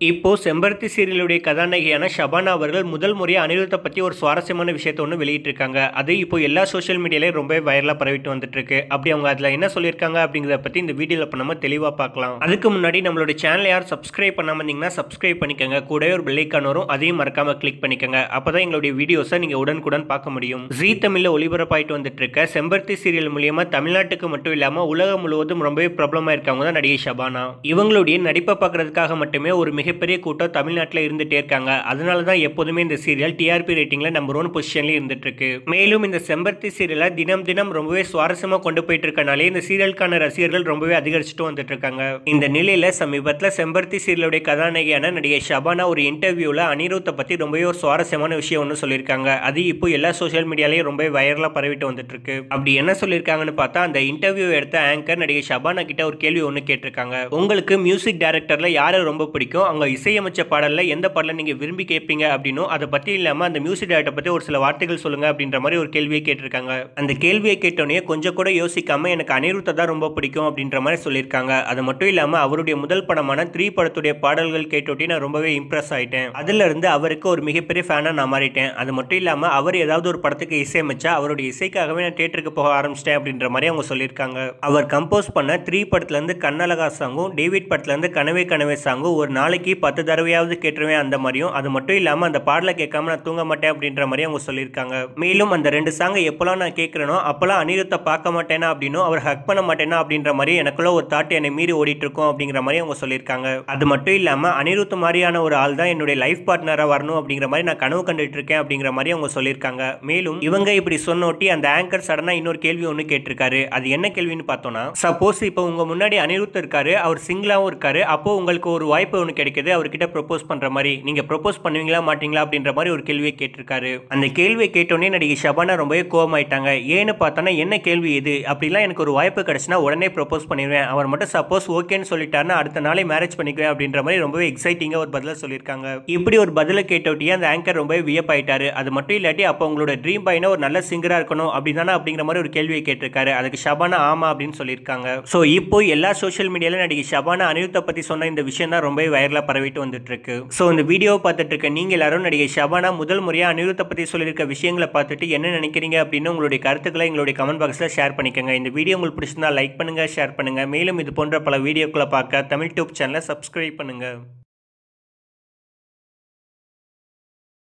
இப்போது செம்பருத்தி சீரியலுடைய கதாநாயகியான ஷபானா அவர்கள் முதல் முறையாக அனிருத்தை பற்றி ஒரு சுவாரஸ்யமான விஷயத்தை ஒன்று வெளியிட்டிருக்காங்க. அது இப்போ எல்லா சோஷியல் மீடியாலையும் ரொம்ப வைரலாக பரவிட்டு வந்துட்டுருக்கு. அப்படி அவங்க அதில் என்ன சொல்லியிருக்காங்க அப்படிங்கிறத பற்றி இந்த வீடியோவில் இப்போ நம்ம தெளிவாக பார்க்கலாம். அதுக்கு முன்னாடி நம்மளோட சேனல் யார் சப்ஸ்கிரைப் பண்ணாமல் இருந்தீங்கன்னா சப்ஸ்கிரைப் பண்ணிக்கோங்க. கூடவே ஒரு பெல்லைக்கான் வரும். அதையும் மறக்காமல் கிளிக் பண்ணிக்கோங்க. அப்போ தான் எங்களுடைய வீடியோஸை நீங்கள் உடனுக்குடன் பார்க்க முடியும். ஜீ தமிழில் ஒளிபரப்பாயிட்டு வந்துட்டுருக்க செம்பருத்தி சீரியல் மூலியமாக தமிழ்நாட்டுக்கு மட்டும் இல்லாமல் உலகம் முழுவதும் ரொம்பவே பிரபலமாக இருக்கவங்க தான் நடிகை ஷபானா. இவங்களுடைய நடிப்பை பார்க்கறதுக்காக மட்டுமே ஒரு மிகப்பெரிய கூட்டம் தமிழ்நாட்டில் இருந்துகிட்டே இருக்காங்க. அதனால தான் எப்போதுமே இந்த சீரியல் டிஆர்பி ரேட்டிங்கில் நம்பர் ஒன் பொசிஷன்லேயே இருந்துட்டு இருக்கு மேலும் இந்த செம்பருத்தி சீரியலை தினம் தினம் ரொம்பவே சுவாரஸ்யமாக கொண்டு போயிட்டு இருக்கனாலே இந்த சீரியலுக்கான ரசிகர்கள் ரொம்பவே அதிகரிச்சுட்டு வந்துட்டு இருக்காங்க இந்த நிலையில் சமீபத்தில் செம்பருத்தி சீரியலுடைய கதாநாயகியான நடிகை ஷபானா ஒரு இன்டர்வியூவில் அனிருத்தை பற்றி ரொம்பவே ஒரு சுவாரஸ்யமான விஷயம் ஒன்று சொல்லியிருக்காங்க. அது இப்போ எல்லா சோஷியல் மீடியாலையும் ரொம்ப வைரலாக பரவிட்டு வந்துட்டு இருக்கு அப்படி என்ன சொல்லியிருக்காங்கன்னு பார்த்தா அந்த இன்டர்வியூ எடுத்த ஆங்கர் நடிகை ஷபானா கிட்ட ஒரு கேள்வி ஒன்று கேட்டிருக்காங்க. உங்களுக்கு மியூசிக் டைரக்டரில் யாரை ரொம்ப பிடிக்கும்? அவங்க இசையமைச்ச பாடலில் எந்த பாடலை நீங்கள் விரும்பி கேட்பீங்க அப்படின்னும் அதை பற்றி இல்லாமல் அந்த மியூசிக் டைரக்டர் பற்றி ஒரு சில வார்த்தைகள் சொல்லுங்கள் அப்படின்ற மாதிரி ஒரு கேள்வியை கேட்டிருக்காங்க. அந்த கேள்வியை கேட்டோடனே கொஞ்சம் கூட யோசிக்காமல் எனக்கு அனிருத்தை தான் ரொம்ப பிடிக்கும் அப்படின்ற மாதிரி சொல்லியிருக்காங்க. அது மட்டும் இல்லாமல் அவருடைய முதல் படமான த்ரீ படத்துடைய பாடல்கள் கேட்டோட்டி நான் ரொம்பவே இம்ப்ரெஸ் ஆகிட்டேன் அதிலிருந்து அவருக்கு ஒரு மிகப்பெரிய ஃபேனாக நான் மாறிட்டேன். அது மட்டும் இல்லாமல் அவர் ஏதாவது ஒரு படத்துக்கு இசையமைச்சா அவருடைய இசைக்காகவே நான் தேட்டருக்கு போக ஆரம்பிச்சிட்டேன் அப்படின்ற மாதிரி அவங்க சொல்லியிருக்காங்க. அவர் கம்போஸ் பண்ண த்ரீ படத்துலேருந்து கண்ணழகா சாங்கும் டேவிட் படத்துலேருந்து கனவே கனவே சாங்கும் ஒரு நாளைக்கு பத்து தடவையாவது கேட்டுருவேன் அந்த மாதிரியும். அது மட்டும் இல்லாமல் அந்த பாடலை கேட்காம நான் தூங்க மாட்டேன் அப்படின்ற மாதிரி அவங்க சொல்லியிருக்காங்க. மேலும் அந்த ரெண்டு சாங்கை எப்போல்லாம் நான் கேட்குறேனோ அப்போல்லாம் அனிருத்தை பார்க்க மாட்டேனா அப்படின்னும் அவர் ஹக் பண்ண மாட்டேனா அப்படின்ற மாதிரி எனக்குள்ள ஒரு தாட் என்னை மீறி ஓடிட்டு இருக்கும் அப்படிங்கிற மாதிரி அவங்க சொல்லியிருக்காங்க. அது மட்டும் இல்லாமல் அனிருத் மாதிரியான ஒரு ஆள் தான் என்னுடைய லைஃப் பார்ட்னராக வரணும் அப்படிங்கிற மாதிரி நான் கனவு கண்டுட்டு இருக்கேன் அப்படிங்கிற மாதிரி அவங்க சொல்லியிருக்காங்க. மேலும் இவங்க இப்படி சொன்னோட்டி அந்த ஆங்கர் சடனாக இன்னொரு கேள்வி ஒன்று கேட்டிருக்காரு. அது என்ன கேள்வின்னு பார்த்தோம்னா சப்போஸ் இப்போ உங்க முன்னாடி அனிருத் இருக்காரு அவர் சிங்கிளாகவும் இருக்காரு அப்போ உங்களுக்கு ஒரு வாய்ப்பு ஒன்று கேட்குது அவர்கிட்ட ப்ரொப்போஸ் பண்ற மாதிரி. நீங்க ப்ரொப்போஸ் பண்ணுவீங்களா மாட்டீங்களா அப்படின்ற மாதிரி ஒரு கேள்வியை கேட்டிருக்காரு. அந்த கேள்வியை கேட்டோடனே நடிகை ஷபானா ரொம்பவே கோவமாயிட்டாங்க. ஏன்னு பார்த்தோன்னா என்ன கேள்வி இது? அப்படிலாம் எனக்கு ஒரு வாய்ப்பு கிடைச்சுன்னா உடனே ப்ரொப்போஸ் பண்ணிடுவேன். அவர் மட்டும் சப்போஸ் ஓகேன்னு சொல்லிட்டாருன்னா அடுத்த நாளே மேரேஜ் பண்ணிக்குவேன் அப்படின்ற மாதிரி ரொம்பவே எக்ஸைட்டிங்காக ஒரு பதிலாக சொல்லியிருக்காங்க. இப்படி ஒரு பதிலை கேட்டோட்டியே அந்த ஆங்கர் ரொம்பவே வியப்பாயிட்டாரு அது மட்டும் இல்லாட்டி அப்போ உங்களோட ட்ரீம் பையனை ஒரு நல்ல சிங்கராக இருக்கணும் அப்படிதானே அப்படிங்கிற மாதிரி ஒரு கேள்வியை கேட்டிருக்காரு. அதுக்கு ஷபானா ஆமா அப்படின்னு சொல்லியிருக்காங்க. ஸோ இப்போ எல்லா சோஷியல் மீடியால நடிகை ஷபானா அனிருத்தை பற்றி சொன்ன இந்த விஷயம் தான் ரொம்பவே வைரலாக பரவிட்டு வந்துட்டுருக்கு. ஸோ இந்த வீடியோவை பார்த்துட்டு இருக்க நீங்கள் எல்லாரும் நடிகை ஷபானா முதல் முறையாக அனிருத்தை பற்றி சொல்லியிருக்க விஷயங்களை பார்த்துட்டு என்ன நினைக்கிறீங்க அப்படின்னு உங்களுடைய கருத்துக்களை எங்களுடைய கமெண்ட் பாக்ஸில் ஷேர் பண்ணிக்கோங்க. இந்த வீடியோ உங்களுக்கு பிடிச்சிருந்தா லைக் பண்ணுங்கள் ஷேர் பண்ணுங்கள் மேலும் இது போன்ற பல வீடியோக்களை பார்க்க தமிழ் டியூப் சேனலை சப்ஸ்கிரைப் பண்ணுங்கள்